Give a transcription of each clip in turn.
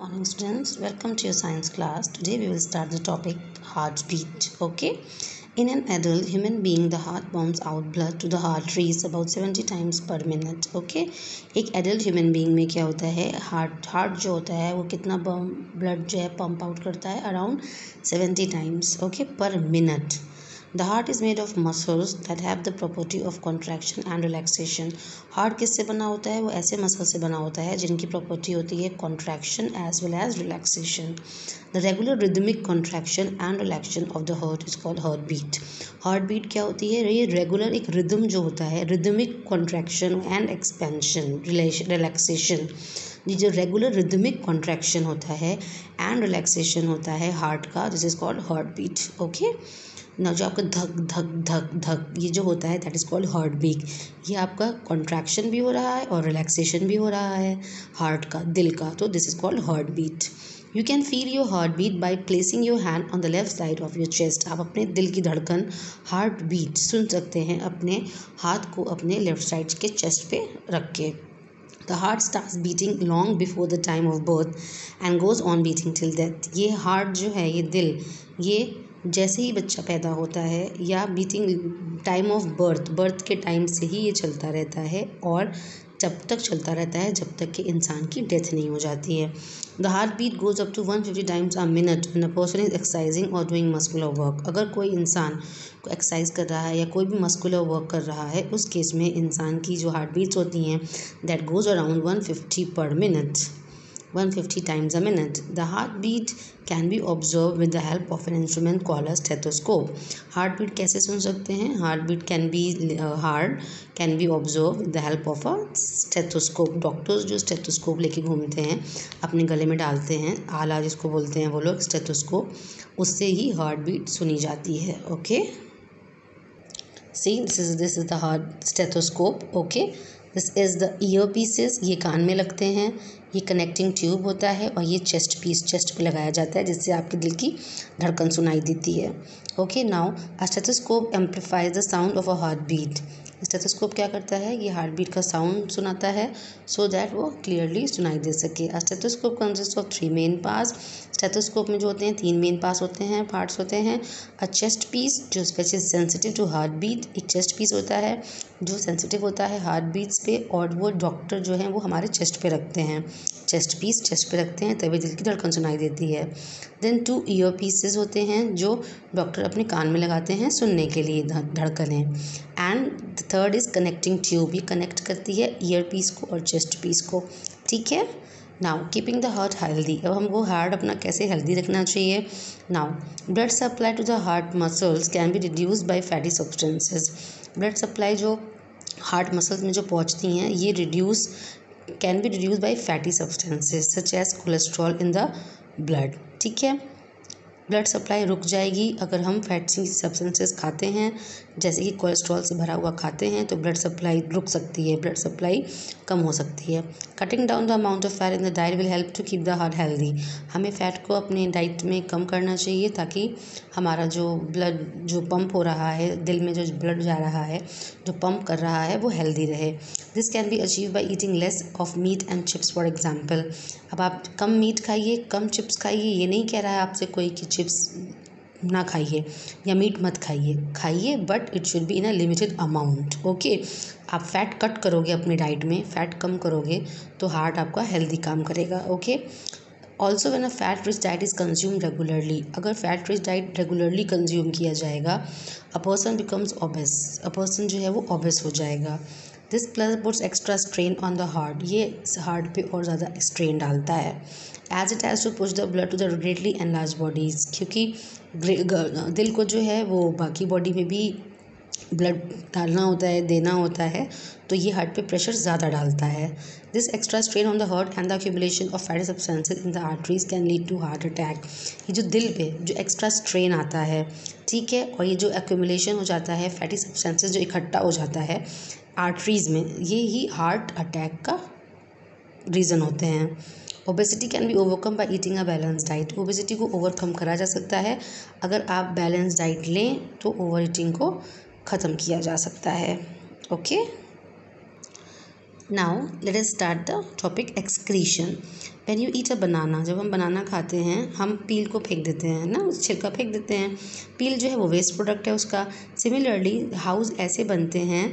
Morning students, welcome to your science class. Today we will start the topic heartbeat. Okay. In an adult human being, the heart pumps out blood to the arteries about 70 times per minute. Okay. एक adult human being में क्या होता है heart heart जो होता है वो कितना blood जो है pump out करता है around 70 times okay per minute. The heart is made of muscles that have the property of contraction and relaxation heart किससे बना होता है? वो ऐसे मसल से बना होता है जिनकी प्रॉपर्टी होती है contraction as well as relaxation the regular rhythmic contraction and relaxation of the heart is called heartbeat heartbeat क्या होती है? ये रेगुलर एक रिदम जो होता है rhythmic contraction and expansion relaxation ये जो रेगुलर रिदमिक कॉन्ट्रैक्शन होता है एंड रिलैक्सेशन होता है हार्ट का this is called heartbeat okay जो आपका धक धक धक धक, ये जो होता है that is called heart beat ये आपका कॉन्ट्रैक्शन भी हो रहा है और रिलैक्सेशन भी हो रहा है हार्ट का, दिल का. तो this is called heartbeat you can feel your heartbeat by placing your hand on the left side of your chest आप अपने दिल की धड़कन हार्ट बीट सुन सकते हैं अपने हाथ को अपने लेफ़्ट साइड के चेस्ट पे रख के. The heart start beating long before the time of birth and goes on beating till death ये हार्ट जो है, ये दिल, ये जैसे ही बच्चा पैदा होता है या beating time of birth birth के टाइम से ही ये चलता रहता है और जब तक चलता रहता है, जब तक कि इंसान की डेथ नहीं हो जाती है। The heartbeat goes up to one fifty times a minute when a person is exercising और डूइंग मस्कुलर वर्क अगर कोई इंसान को एक्सरसाइज कर रहा है या कोई भी मस्कुलर वर्क कर रहा है, उस केस में इंसान की जो हार्ट बीट्स होती हैं that goes around one fifty per minute 150 times a minute. The heartbeat can be observed with the help of an instrument called a stethoscope. Heartbeat कैसे सुन सकते हैं Heartbeat can be uh, heard can be observed with the help of a stethoscope. Doctors जो stethoscope लेके घूमते हैं अपने गले में डालते हैं आला जिसको बोलते हैं वो लोग स्टेथोस्कोप उससे ही हार्ट बीट सुनी जाती है okay see this is this is the heart stethoscope okay this is the ear pieces ये कान में लगते हैं ये कनेक्टिंग ट्यूब होता है और ये चेस्ट पीस चेस्ट पे लगाया जाता है जिससे आपके दिल की धड़कन सुनाई देती है। Okay now a stethoscope amplifies the sound of a heartbeat stethoscope क्या करता है? ये हार्ट बीट का साउंड सुनाता है सो दैट वो क्लियरली सुनाई दे सके। Stethoscope consist of three main parts stethoscope में जो होते हैं, तीन मेन पार्ट्स होते हैं पार्ट्स होते हैं। अ चेस्ट पीस जो special sensitive to heart beat एक चेस्ट पीस होता है, जो सेंसिटिव होता है हार्ट बीट्स पे, और वो डॉक्टर जो हैं, वो हमारे चेस्ट पे रखते हैं। चेस्ट पीस चेस्ट पे रखते हैं, तभी दिल की धड़कन सुनाई देती है। देन टू ईयर पीसेस होते हैं, जो डॉक्टर अपने कान में लगाते हैं सुनने के लिए धड़कनें। And third is connecting tube ये कनेक्ट करती है ईयर पीस को और चेस्ट पीस को। ठीक है? Now keeping the heart healthy अब हमको हार्ट अपना कैसे हेल्दी रखना चाहिए? Now blood supply to the heart muscles can be reduce by fatty substances blood supply जो हार्ट मसल्स में जो पहुँचती हैं, ये reduce can be reduce by fatty substances such as cholesterol in the blood ठीक है? ब्लड सप्लाई रुक जाएगी अगर हम फैटी सब्सटेंसेस खाते हैं, जैसे कि कोलेस्ट्रॉल से भरा हुआ खाते हैं तो ब्लड सप्लाई रुक सकती है, ब्लड सप्लाई कम हो सकती है। Cutting down the amount of fat in the diet will help to keep the heart healthy हमें फ़ैट को अपने डाइट में कम करना चाहिए ताकि हमारा जो ब्लड जो पंप हो रहा है, दिल में जो ब्लड जा रहा है, जो पंप कर रहा है, वो हेल्दी रहे। This can be achieve by eating less of meat and chips for example अब आप कम मीट खाइए, कम चिप्स खाइए, ये नहीं कह रहा है आपसे कोई कि चिप्स ना खाइए या मीट मत खाइए। खाइए but it should be in a limited amount okay आप फैट कट करोगे अपनी डाइट में फ़ैट कम करोगे तो हार्ट आपका हेल्दी काम करेगा okay also when a fat rich diet is consume regularly अगर fat rich diet regularly consume किया जाएगा a person becomes obese a person जो है वो ओबेस हो जाएगा। This plus puts extra strain on the heart ये हार्ट पे और ज़्यादा स्ट्रेन डालता है। As it has to push the blood to the greatly and large bodies क्योंकि दिल को जो है वो बाकी बॉडी में भी ब्लड डालना होता है, देना होता है तो ये हार्ट पे प्रेशर ज़्यादा डालता है। This extra strain on the heart and the accumulation of fatty substances in the arteries can lead to heart attack ये जो दिल पे जो एक्स्ट्रा स्ट्रेन आता है, ठीक है? और ये जो एक्यूमुलेशन हो जाता है फैटी सब्सटेंसेज जो इकट्ठा हो जाता है आर्टरीज में, ये ही हार्ट अटैक का रीज़न होते हैं। Obesity can be overcome by eating a balance diet obesity को ओवरकम करा जा सकता है। अगर आप बैलेंस डाइट लें तो ओवर ईटिंग को ख़त्म किया जा सकता है। Okay now let us start the topic excretion when you eat a banana जब हम बनाना खाते हैं, हम पील को फेंक देते हैं, ना? उस छिलका फेंक देते हैं। पील जो है वो वेस्ट प्रोडक्ट है उसका। सिमिलरली हाउस ऐसे बनते हैं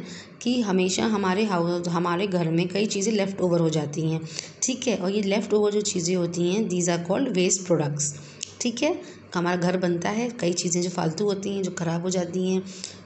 कि हमेशा हमारे हाउस हमारे घर में कई चीज़ें लेफ़्ट ओवर हो जाती हैं। ठीक है? और ये लेफ़्ट ओवर जो चीज़ें होती हैं these are called waste products ठीक है? हमारा घर बनता है। कई चीज़ें जो फालतू होती हैं, जो ख़राब हो जाती हैं,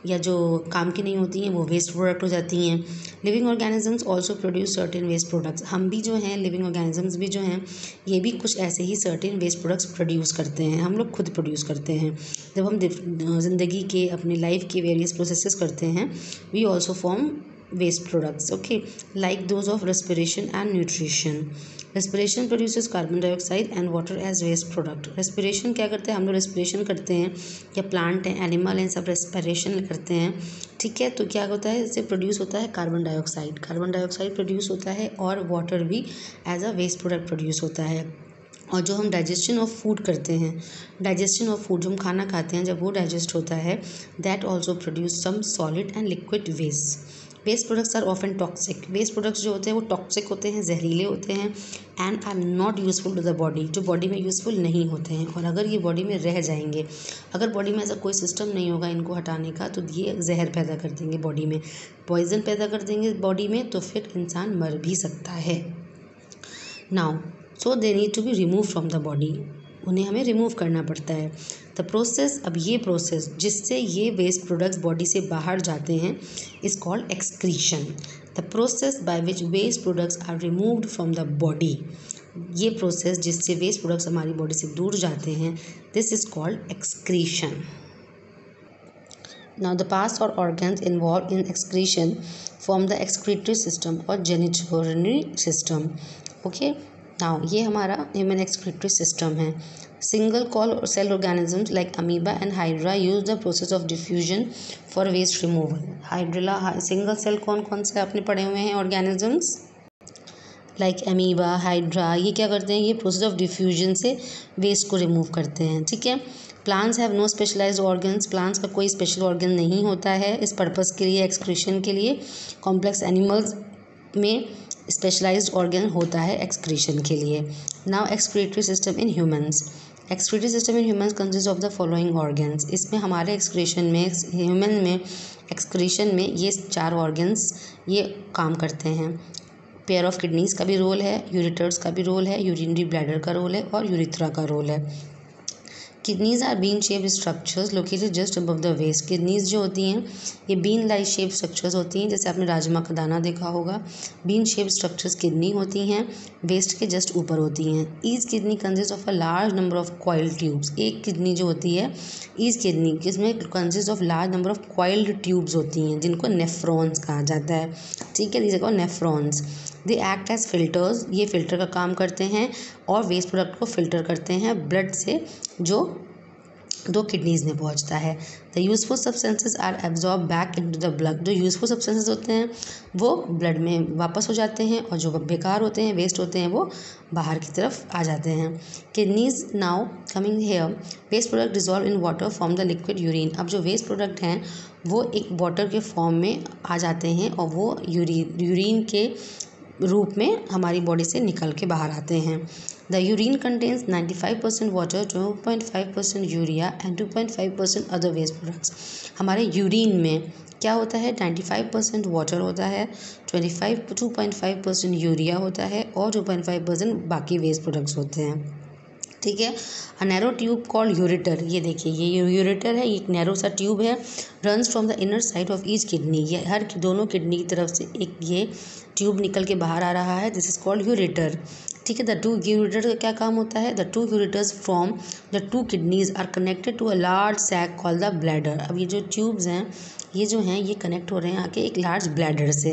या जो काम की नहीं होती हैं, वो वेस्ट प्रोडक्ट हो जाती हैं। Living organisms also produce certain waste products हम भी जो हैं लिविंग ऑर्गेनिजम्स भी जो हैं, ये भी कुछ ऐसे ही सर्टेन वेस्ट प्रोडक्ट्स प्रोड्यूस करते हैं। हम लोग खुद प्रोड्यूस करते हैं। जब हम ज़िंदगी के, अपनी लाइफ के वेरियस प्रोसेस करते हैं we also form waste products, okay? Like those of respiration and nutrition. Respiration produces carbon dioxide and water as waste product respiration क्या करते हैं? हम लोग respiration करते हैं, या प्लांट हैं एनिमल हैं, सब respiration करते हैं। ठीक है? तो क्या होता है? इससे प्रोड्यूस होता है carbon dioxide carbon dioxide produce होता है और वाटर भी as a waste product produce होता है। और जो हम डाइजेशन ऑफ़ फ़ूड करते हैं डाइजेशन ऑफ़ फ़ूड जो हम खाना खाते हैं, जब वो डाइजेस्ट होता है that also produce some solid and liquid waste waste products are often toxic waste products जो होते हैं, वो टॉक्सिक होते हैं, जहरीले होते हैं and are not useful to the body जो बॉडी में यूज़फुल नहीं होते हैं, और अगर ये बॉडी में रह जाएँगे, अगर बॉडी में ऐसा कोई सिस्टम नहीं होगा इनको हटाने का तो ये जहर पैदा कर देंगे बॉडी में. पॉइजन पैदा कर देंगे बॉडी में तो फिर इंसान मर भी सकता है. Now so they need to be remove from the body उन्हें हमें रिमूव करना पड़ता है. द प्रोसेस अब ये प्रोसेस जिससे ये वेस्ट प्रोडक्ट्स बॉडी से बाहर जाते हैं is called excretion the process by which waste products are removed from the body ये प्रोसेस जिससे वेस्ट प्रोडक्ट्स हमारी बॉडी से दूर जाते हैं this is called excretion Now, the parts or organs involved in excretion form the excretory system or genitourinary system. Okay. Now ये हमारा human excretory system है single call cell organisms like amoeba and hydra use the process of diffusion for waste removal hydrilla single cell कौन कौन से आपने पढ़े हुए हैं ऑर्गेनिजम्स लाइक अमीबा हाइड्रा ये क्या करते हैं? ये प्रोसेस ऑफ़ डिफ्यूजन से वेस्ट को रिमूव करते हैं, ठीक है? Plants have no specialise organs plants का कोई स्पेशल ऑर्गन नहीं होता है इस पर्पज़ के लिए एक्सक्रीशन के लिए. कॉम्प्लेक्स एनिमल्स में स्पेशलाइज्ड ऑर्गन होता है एक्सक्रीशन के लिए. Now excretory system in humans excretory system in human consist of the following organs इसमें हमारे एक्सक्रेशन में ह्यूमन में एक्सक्रेशन में ये चार ऑर्गन्स ये काम करते हैं। पेयर ऑफ़ किडनीज का भी रोल है यूरिटर्स का भी रोल है यूरिनरी ब्लैडर का रोल है और यूरिथ्रा का रोल है। Kidneys are bean shape structures located just above the waist kidneys जो होती हैं, ये बीन लाइक शेप स्ट्रक्चर्स होती हैं, जैसे आपने राजमा का दाना देखा होगा। बीन शेप स्ट्रक्चर्स किडनी होती हैं वेस्ट के जस्ट ऊपर होती हैं। Each kidney consist of a large number of coiled tubes एक किडनी जो होती है ईज किडनी जिसमें consist of large number of coiled tubes होती हैं, जिनको नेफ्रॉन्स कहा जाता है। ठीक है जिसे nephrons they act as filters ये फ़िल्टर का काम करते हैं और वेस्ट प्रोडक्ट को फ़िल्टर करते हैं ब्लड से जो दो किडनीज़ में पहुँचता है। The useful substances are absorb back into the blood जो यूज़फुल सब्सटेंसेज होते हैं, वो ब्लड में वापस हो जाते हैं और जो बेकार होते हैं वेस्ट होते हैं, वो बाहर की तरफ़ आ जाते हैं। Kidneys now coming here waste product dissolve in water form the liquid urine अब जो वेस्ट प्रोडक्ट हैं, वो एक वाटर के फॉर्म में आ जाते हैं और वो यूरिन यूरिन के रूप में हमारी बॉडी से निकल के बाहर आते हैं। The urine contains 95 percent water two point five percent urea and two point five percent other waste products हमारे यूरिन में क्या होता है? 95 परसेंट वाटर होता है 25 two point five percent urea होता है और टू पॉइंट फाइव परसेंट बाकी वेस्ट प्रोडक्ट्स होते हैं। ठीक है? A narrow tube called ureter ये देखिए, ये यूरिटर है एक नैरो सा ट्यूब है runs from the inner side of each kidney ये हर दोनों किडनी की तरफ़ से एक ये ट्यूब निकल के बाहर आ रहा है दिस इज़ कॉल्ड यूरिटर ठीक है द टू यूरिटर का क्या काम होता है? The two ureters from the two kidneys are connected to a large sac call the bladder अब ये जो ट्यूब्स हैं, ये जो हैं, ये कनेक्ट हो रहे हैं आके एक लार्ज ब्लैडर से।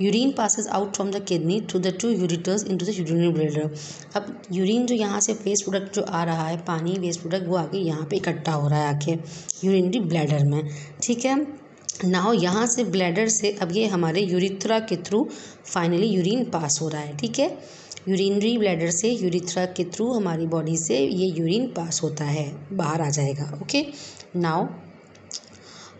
Urine passes out from the kidney through the two ureters into the urinary bladder अब यूरिन जो यहाँ से वेस्ट प्रोडक्ट जो आ रहा है, पानी वेस्ट प्रोडक्ट वो आके यहाँ पे इकट्ठा हो रहा है आके यूरिनरी ब्लैडर में। ठीक है? नाउ यहाँ से ब्लैडर से अब ये हमारे यूरिथ्रा के थ्रू फाइनली यूरिन पास हो रहा है। ठीक है? यूरिनरी ब्लैडर से यूरिथ्रा के थ्रू हमारी बॉडी से ये यूरिन पास होता है, बाहर आ जाएगा okay now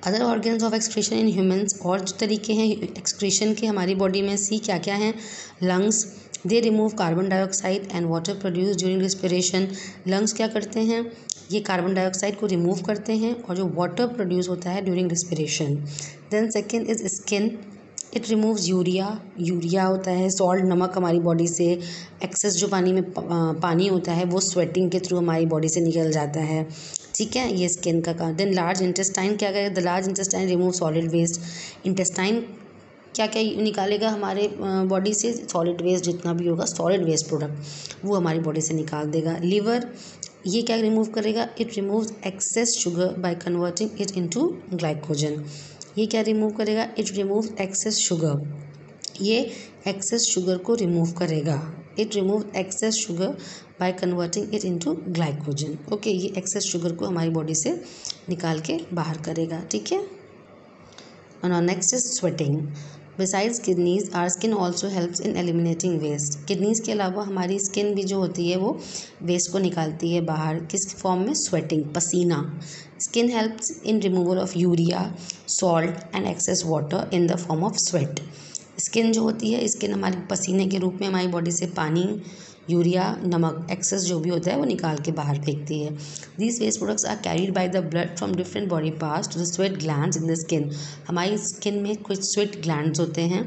other organs of excretion in humans और जो तरीके हैं एक्सक्रीशन के हमारी बॉडी में सी क्या क्या हैं? Lungs they remove carbon dioxide and water produce during respiration lungs क्या करते हैं? ये कार्बन डाइऑक्साइड को रिमूव करते हैं और जो वाटर प्रोड्यूस होता है during respiration then second is skin it removes urea urea होता है सॉल्ट नमक हमारी बॉडी से एक्सेस जो पानी में पानी होता है, वो स्वेटिंग के थ्रू हमारी बॉडी से निकल जाता है। ठीक है? ये स्किन का काम। देन लार्ज इंटेस्टाइन क्या करेगा? The large intestine remove solid waste intestine क्या क्या निकालेगा हमारे बॉडी से? सॉलिड वेस्ट जितना भी होगा सॉलिड वेस्ट प्रोडक्ट वो हमारी बॉडी से निकाल देगा। लीवर ये क्या रिमूव करेगा? It remove excess sugar by converting it into glycogen ये क्या रिमूव करेगा? इट रिमूव एक्सेस शुगर ये एक्सेस शुगर को रिमूव करेगा. It remove excess sugar by converting it into glycogen okay ये एक्सेस शुगर को हमारी बॉडी से निकाल के बाहर करेगा. ठीक है? और next is sweating besides kidneys our skin also helps in eliminating waste kidneys के अलावा हमारी स्किन भी जो होती है वो वेस्ट को निकालती है बाहर। किस फॉर्म में? स्वेटिंग पसीना। Skin helps in removal of urea salt and excess water in the form of sweat skin जो होती है, स्किन हमारे पसीने के रूप में, हमारी बॉडी से पानी, यूरिया, नमक एक्सेस जो भी होता है, वो निकाल के बाहर फेंकती है। These waste products are carried by the blood from different body parts to the sweat gland in the skin हमारी स्किन में कुछ स्वेट ग्लैंड होते हैं।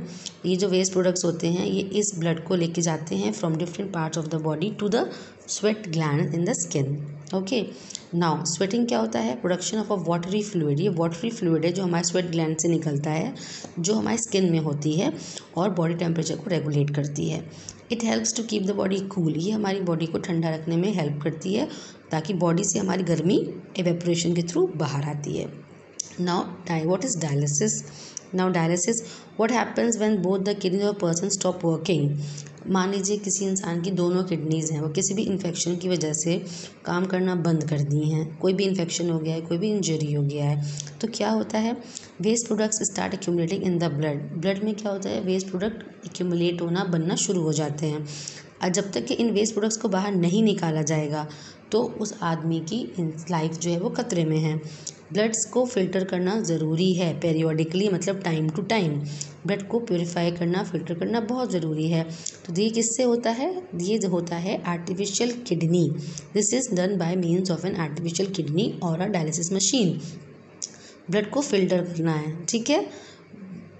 ये जो वेस्ट प्रोडक्ट्स होते हैं, ये इस ब्लड को लेके जाते हैं from different parts of the body to the sweat gland in the skin okay now sweating क्या होता है? Production of a watery fluid ये वाटरी फ्लूड है जो हमारे स्वेट ग्लैंड से निकलता है, जो हमारे स्किन में होती है और बॉडी टेम्परेचर को रेगुलेट करती है। It helps to keep the body cool ये हमारी बॉडी को ठंडा रखने में हेल्प करती है, ताकि बॉडी से हमारी गर्मी एवेपोरेशन के थ्रू बाहर आती है। Now die what is dialysis now dialysis what happens when both the kidney of person stop working मान लीजिए किसी इंसान की दोनों किडनीज़ हैं, वो किसी भी इन्फेक्शन की वजह से काम करना बंद कर दी हैं, कोई भी इन्फेक्शन हो गया है, कोई भी इंजरी हो गया है तो क्या होता है? Waste products start accumulating in the blood blood में क्या होता है? वेस्ट प्रोडक्ट एक्यूमुलेट होना, बनना शुरू हो जाते हैं। और जब तक कि इन वेस्ट प्रोडक्ट्स को बाहर नहीं निकाला जाएगा तो उस आदमी की लाइफ जो है वो खतरे में है। ब्लड्स को फ़िल्टर करना ज़रूरी है पेरियोडिकली मतलब टाइम टू टाइम ब्लड को प्योरीफाई करना फ़िल्टर करना बहुत ज़रूरी है। तो ये किससे होता है? ये होता है artificial kidney this is done by means of an artificial kidney और अ डायलिसिस मशीन ब्लड को फ़िल्टर करना है, ठीक है?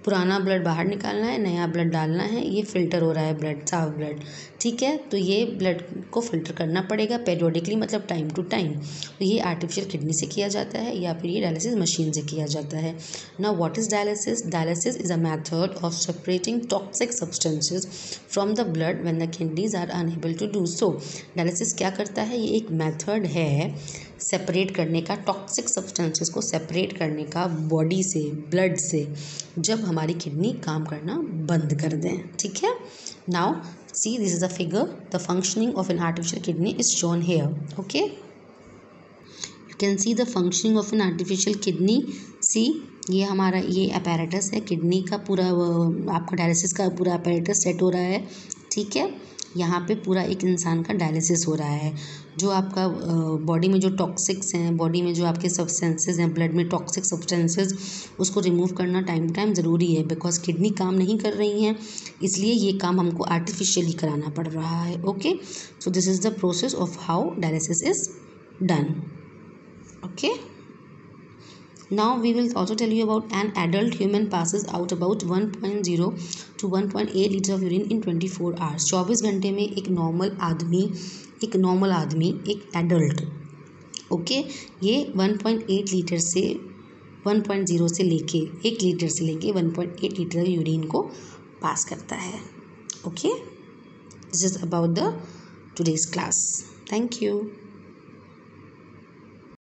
पुराना ब्लड बाहर निकालना है, नया ब्लड डालना है, ये फ़िल्टर हो रहा है ब्लड साफ़ ब्लड ठीक है? तो ये ब्लड को फ़िल्टर करना पड़ेगा पेरियोडिकली मतलब टाइम टू टाइम तो ये आर्टिफिशियल किडनी से किया जाता है या फिर ये डायलिसिस मशीन से किया जाता है। ना what is dialysis dialysis is a method of separating toxic substances from the blood when the kidneys are unable to do so dialysis क्या करता है? ये एक मैथड है सेपरेट करने का टॉक्सिक सब्सटेंसेस को सेपरेट करने का बॉडी से ब्लड से। जब हमारी किडनी काम करना बंद कर दें, ठीक है? Now see this is a figure the functioning of an artificial kidney is shown here okay you can see the functioning of an artificial kidney see ये हमारा, ये अपेरेटस है. किडनी का पूरा आपका डायलिसिस का पूरा अपेरेटस सेट हो रहा है, ठीक है? यहाँ पे पूरा एक इंसान का डायलिसिस हो रहा है, जो आपका बॉडी में जो टॉक्सिक्स हैं बॉडी में जो आपके सब्सटेंसेज हैं ब्लड में टॉक्सिक सब्सटेंसेज उसको रिमूव करना टाइम टाइम ज़रूरी है बिकॉज़ किडनी काम नहीं कर रही हैं, इसलिए ये काम हमको आर्टिफिशियली कराना पड़ रहा है okay so this is the process of how dialysis is done okay Now, we will also tell you about an adult human passes out about 1.0 to 1.8 liters of urine in 24 hours. 24 घंटे में एक normal आदमी, एक normal आदमी, एक adult okay ये 1.8 litre से 1.0 से लेके, एक लीटर से लेके 1.8 लीटर यूरिन को पास करता है okay this is about the today's class thank you